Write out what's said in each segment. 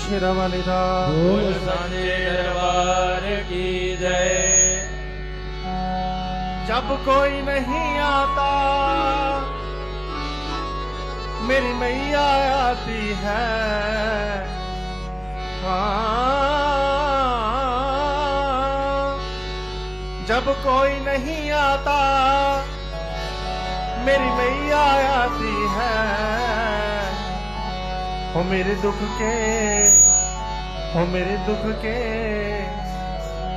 शिरवलिदा सांचे दरबार की जय। जब कोई नहीं आता मेरी मैया आती है। हाँ जब कोई नहीं आता मेरी मैया आती है। हो मेरे दुख के, हो मेरे दुख के,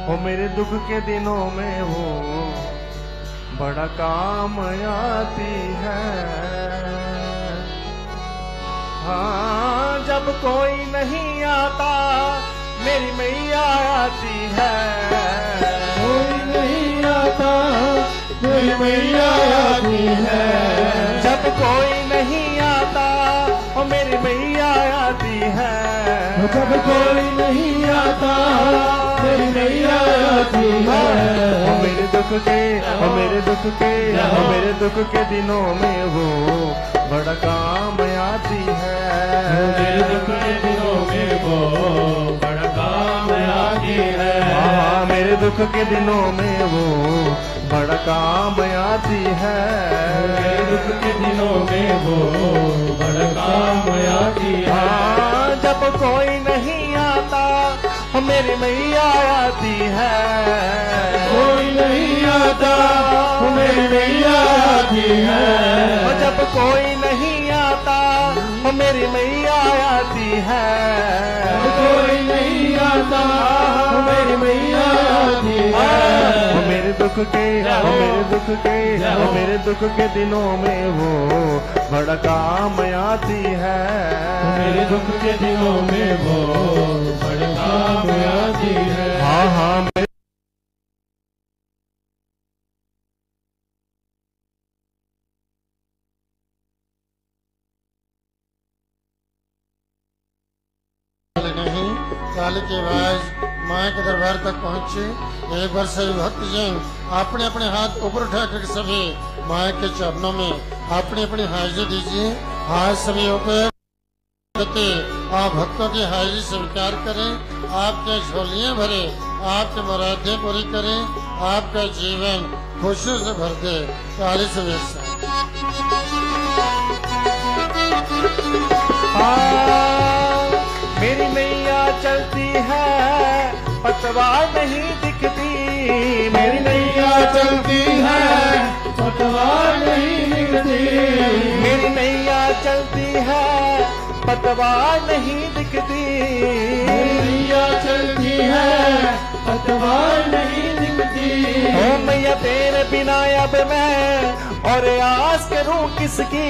हो मेरे दुख के दिनों में वो बड़ा काम आती है। हाँ जब कोई नहीं आता, मेरी मैया आती है। कोई नहीं आता, मेरी मैया आती है। जब कोई नहीं आता मेरी मैया आती है। मेरे दुख के मेरे दुख के मेरे दुख के दिनों में वो बड़ा काम आती है। मेरे दुख के दिनों में वो बड़ा काम आती है। हाँ मेरे दुख के दिनों में वो बड़ा काम आती है। दुख के दिनों में वो बड़ा काम आती है हाँ जब कोई नहीं आता मेरी मैया आती है। कोई नहीं आता मेरी मैया आती है। जब कोई नहीं आता ओ मेरी मैया आती है। कोई नहीं आता मेरी मैया है के मेरे दुख के मेरे दुख के दिनों में वो बड़ा काम आती है। मेरे दुख के दिनों में वो बड़ा काम आती है। हाँ हाँ। काल के आवाज़ माँ के दरबार तक पहुँचे। एक बार सभी भक्त जन अपने अपने हाथ ऊपर उठा कर सभी माँ के चरणों में अपनी अपनी हाजिरी दीजिए। हाथ सभी ऊपर आप भक्तों की हाजिरी स्वीकार करें। आपके झोलियाँ भरे, आपके मुरादें पूरी करें। आपका जीवन खुशियों से भर दे। काली शुभेच्छा। पतवार नहीं दिखती, मेरी नैया चलती है। पतवार नहीं निकलती मेरी नैया चलती है पतवार नहीं दिखती। नैया चलती है पतवार नहीं दिखती। ओ मैया, तेरे बिना अब मैं और आस करूँ किसकी?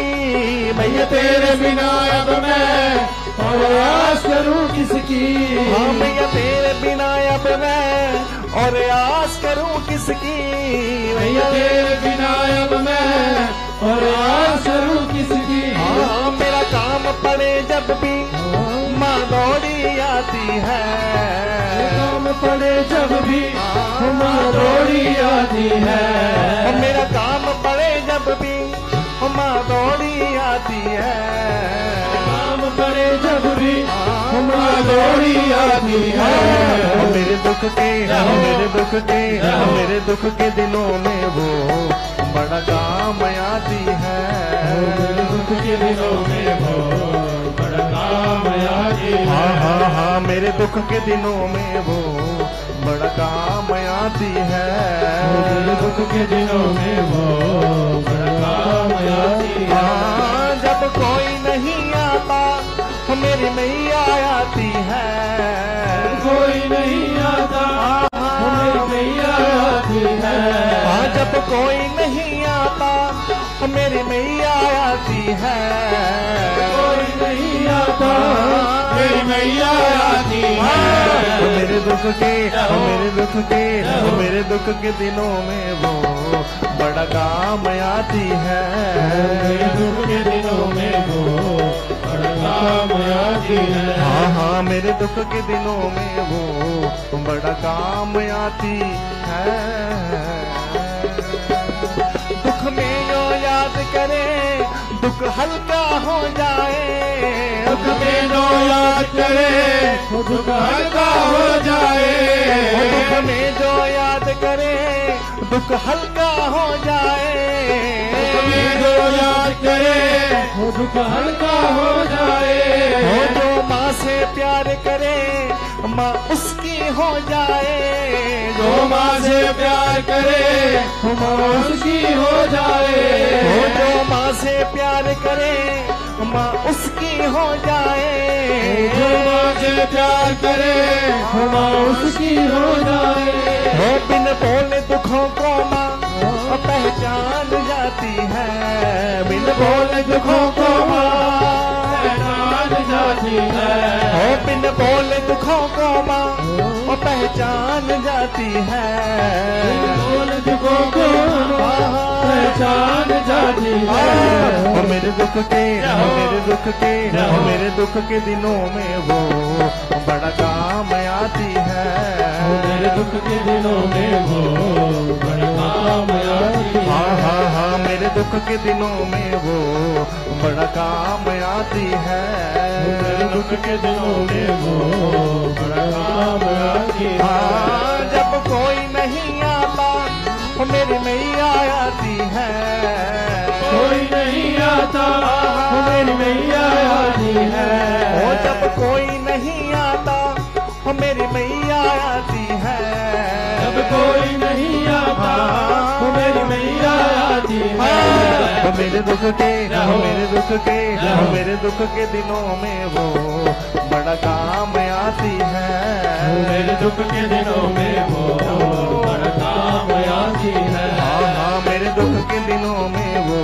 मैया तेरे बिना अब मैं। और आस करूँ किसकी? हाँ मैया तेरे बिना अब मैं। और आस करूँ किसकी? मैया तेरे बिना अब मैं। और आस करूँ किसकी? हाँ मेरा काम पड़े जब भी माँ दौड़ी आती है। काम पड़े जब भी माँ दौड़ी आती है। मेरा काम पड़े है मेरे दुख के मेरे दुख के मेरे दुख के दिनों में वो बड़ा काम आती है। मेरे दुख के दिनों में वो बड़ा काम आती है। हाँ हाँ हाँ मेरे दुख के दिनों में वो बड़ा काम आती है। मेरे दुख के दिनों में वो बड़ा काम आती है। हाँ जब कोई नहीं आता मेरी मैया आती मैया आती है। मेरे दुख के मेरे दुख के मेरे दुख के दिनों में वो बड़ा काम आती है। मेरे दुख के दिनों में वो बड़ा काम आती है। हाँ हाँ मेरे दुख के दिनों में वो बड़ा काम आती है। दुख में जो याद करे दुख हल्का हो करे दुख हल्का हो जाए। दुख में जो याद करे दुख हल्का हो जाए। तुम्हें जो याद करे दुख हल्का हो जाए। हो जो माँ से प्यार करे माँ उसकी हो जाए। जो माँ से प्यार करे माँ उसकी हो जाए। हो जो माँ से प्यार करे माँ उसकी हो जाए। जो माँ से प्यार करे उसकी हो जाए हो बिन बोले दुखों को माँ पहचान जाती है। बिन बोले दुखों को माँ। जाती है। हो बिन बोले दुखों को माँ वो पहचान जाती है। बोल दुखों को पहचान जाती है। वो मेरे दुख के मेरे दुख के मेरे दुख के दिनों में वो बड़ा काम आती है। मेरे दुख के दिनों में वो बड़ा काम आती है। हाँ हाँ हाँ मेरे दुख के दिनों में वो बड़ा काम आती है। दुख के दिनों में वो है हाँ जब कोई नहीं आता वो मेरी मैया आती है। कोई नहीं आता। वो मेरे दुख के वो मेरे दुख के वो मेरे दुख के दिनों में वो बड़ा काम आती है। मेरे दुख के दिनों में वो बड़ा काम आती है। हाँ हाँ मेरे दुख के दिनों में वो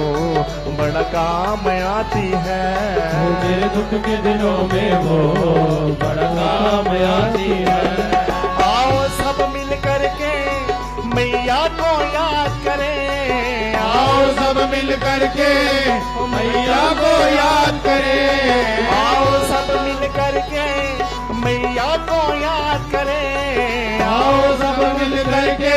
बड़ा काम आती है मेरे दुख के दिनों में वो करके मैया को याद करें। आओ सब मिल करके मैया को याद करें। आओ सब मिल करके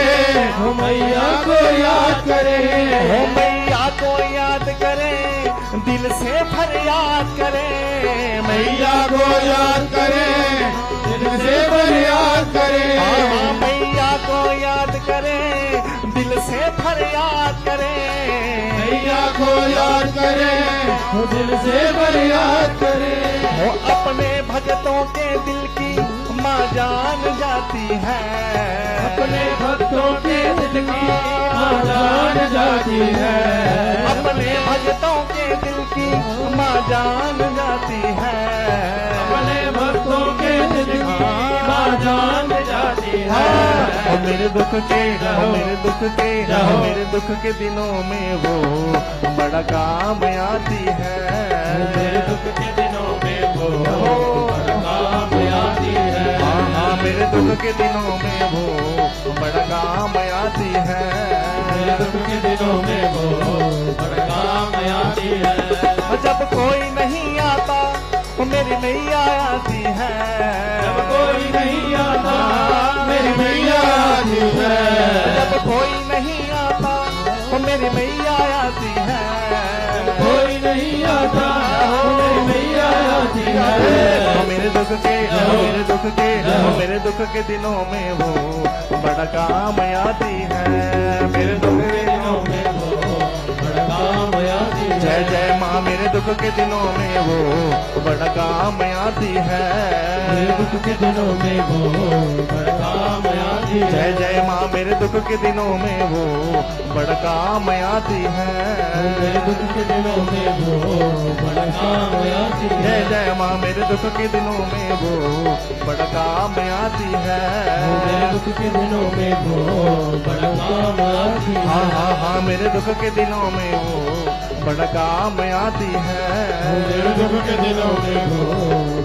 मैया को याद करें। मैया को याद करें दिल से फरियाद करें। मैया को याद करें दिल से फरियाद करें। हाँ, मैया को याद करें दिल से फरियाद करें। को याद करें वो दिल से फरियाद करें। वो अपने भक्तों के दिल की माँ जान जाती है। अपने भक्तों के दिल की माँ जान जाती है। अपने भक्तों मेरे दुख के वो मेरे दुख के वो मेरे दुख के दिनों में वो बड़ा काम आती है। मेरे दुख के दिनों में वो बड़ा काम आती है। हाँ हाँ मेरे दुख के दिनों में वो बड़ा काम आती है। मेरे दुख के दिनों में वो बड़ा काम आती है। जब कोई नहीं आता वो मेरी मैया आती है। मैया आती है। जब कोई नहीं आता तो मेरी मैया आती है। कोई नहीं आता मेरी मैया आती है। मेरे दुख के मेरे दुख के मेरे दुख के दिनों में वो बड़ा काम आती है। के दिनों में वो बड़ा काम आती है। दुख के दिनों में वो बड़ा काम आती है। जय जय माँ मेरे दुख के दिनों में वो बड़ा काम आती है। मेरे दुख के दिनों में वो बड़ा काम आती है। जय जय माँ मेरे दुख के दिनों में वो बड़ा काम आती है। मेरे दुख के दिनों में वो बड़ा काम आती है। हाँ हाँ हाँ मेरे दुख के दिनों में वो बड़ा काम आती है। मेरे के दिनों में वो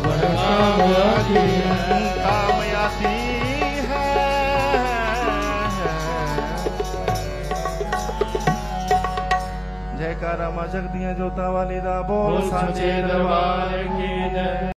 बड़ा काम आती है। काम आती है जयकारा माँ जगदियाँ जोता वाली दा बोल सांचे दरबार की जय।